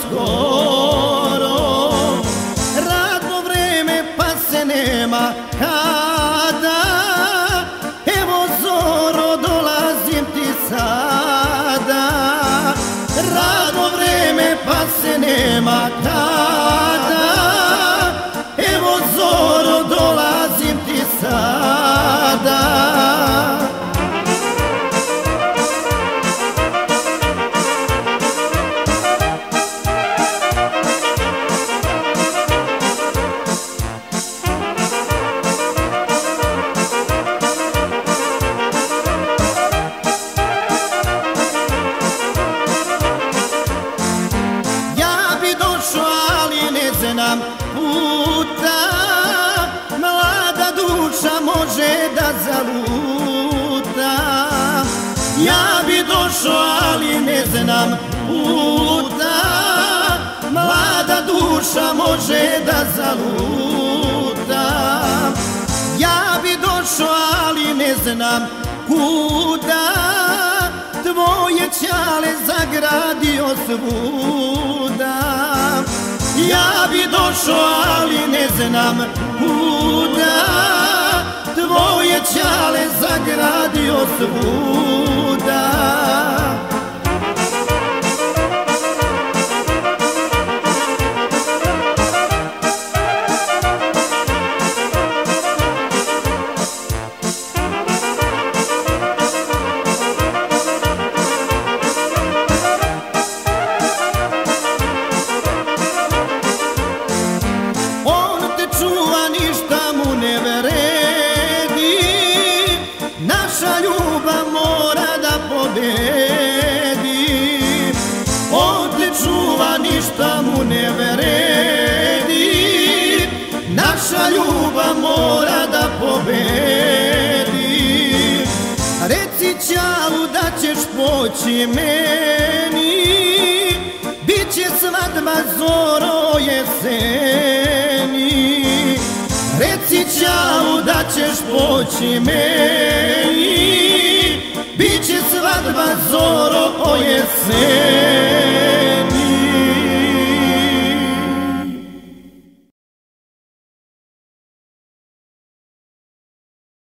skoro. Radno vreme pa se nema kada. Evo zoro dolazim ti sada. Radno vreme pa se nema kada. Nam puta. Mlada duša može da zaluta. Ja bi došao, ali ne znam puta. Mlada duša može da zaluta. Ja bi došao, ali ne znam kuda. Tvoje ćale zagradio svuda. Ja bi došao, ali ne znam kuda. Tvoje ćale zagradio svuda ne vredi. Naša ljubav mora da pobedi. Reci Ćalu da ćeš poći meni. Biće svadba zoro jeseni. Reci Ćalu da ćeš poći meni. Biće svadba zoro o jeseni.